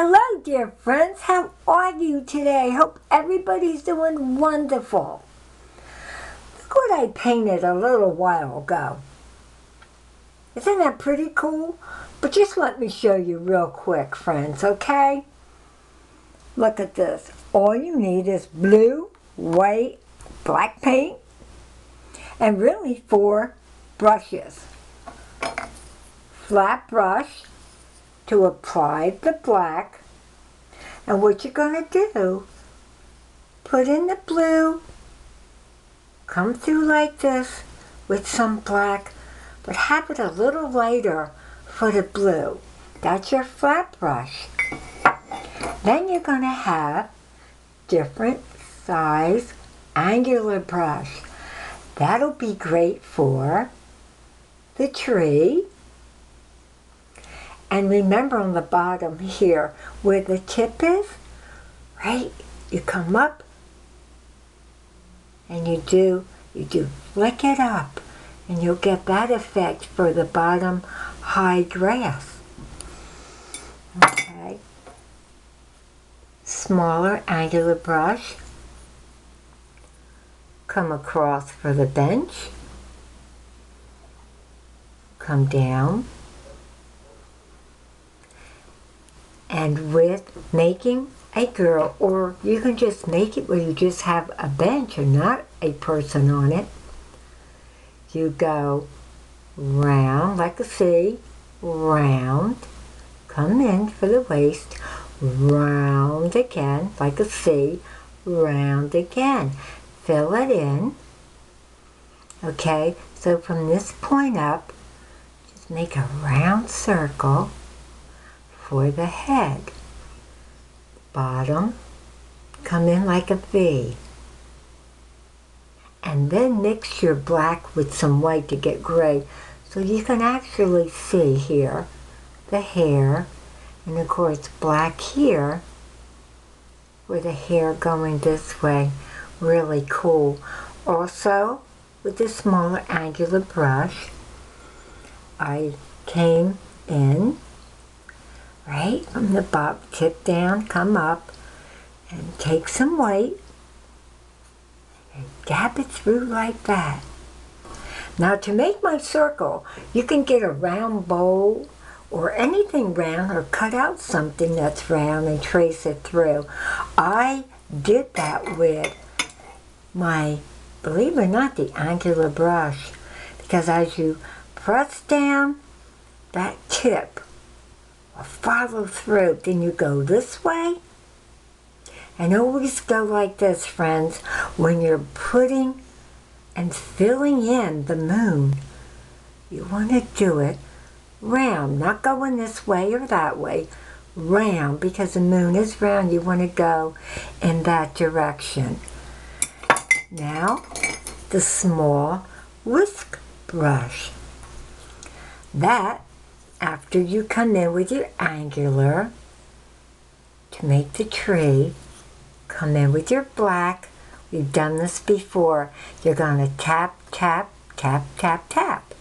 Hello, dear friends. How are you today? Hope everybody's doing wonderful. Look what I painted a little while ago. Isn't that pretty cool? But just let me show you real quick, friends, okay? Look at this. All you need is blue, white, black paint, and really four brushes. Flat brush to apply the black. And what you're going to do, put in the blue, come through like this with some black, but have it a little lighter for the blue. That's your flat brush. Then you're going to have different size angular brush. That'll be great for the tree. And remember on the bottom here where the tip is, right? You come up and you do, you do flick it up and you'll get that effect for the bottom high grass. Okay. Smaller angular brush. Come across for the bench. Come down. And with making a girl, or you can just make it where you just have a bench and not a person on it. You go round like a C, round, come in for the waist, round again like a C, round again. Fill it in. Okay, so from this point up, just make a round circle for the head. Bottom, come in like a V. And then mix your black with some white to get gray. So you can actually see here the hair, and of course black here, with the hair going this way. Really cool. Also, with the smaller angular brush, I came in right from the bob tip down, come up, and take some white and dab it through like that. Now to make my circle, you can get a round bowl or anything round or cut out something that's round and trace it through. I did that with my, believe it or not, the angular brush because as you press down that tip, follow through. Then you go this way. And always go like this, friends. When you're putting and filling in the moon, you want to do it round, not going this way or that way. Round, because the moon is round, you want to go in that direction. Now, the small whisk brush. That after you come in with your angular to make the tree, come in with your black. We've done this before. You're going to tap, tap, tap, tap, tap.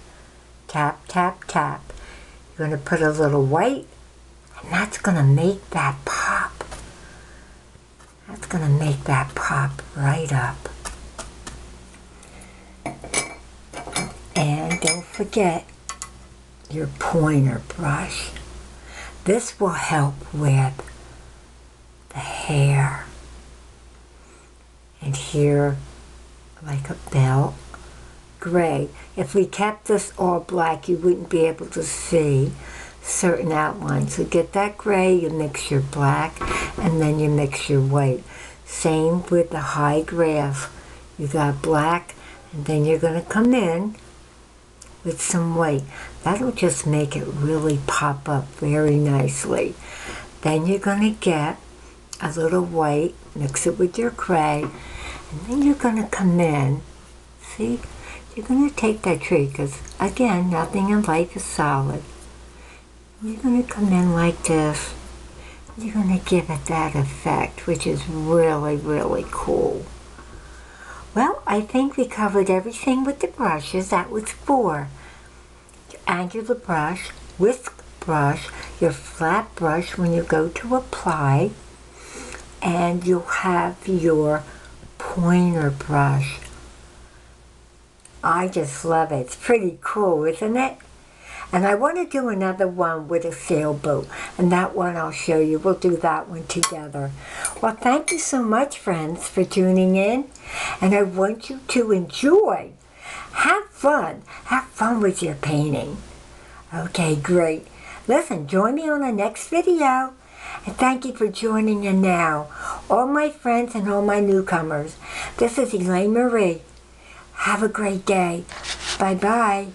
Tap, tap, tap. You're going to put a little white, and that's going to make that pop. That's going to make that pop right up. And don't forget, your pointer brush. This will help with the hair. And here, like a belt, gray. If we kept this all black, you wouldn't be able to see certain outlines. So get that gray, you mix your black, and then you mix your white. Same with the high grass. You got black, and then you're going to come in with some white. That'll just make it really pop up very nicely. Then you're going to get a little white, mix it with your gray, and then you're going to come in. See, you're going to take that tree because, again, nothing in life is solid. You're going to come in like this. You're going to give it that effect, which is really, really cool. Well, I think we covered everything with the brushes. That was four. Angular brush, whisk brush, your flat brush when you go to apply and you'll have your pointer brush. I just love it. It's pretty cool, isn't it? And I want to do another one with a sailboat. And that one I'll show you. We'll do that one together. Well, thank you so much, friends, for tuning in. And I want you to enjoy. Have fun. Have fun with your painting. Okay, great. Listen, join me on the next video. And thank you for joining in now. All my friends and all my newcomers. This is Elaine Marie. Have a great day. Bye-bye.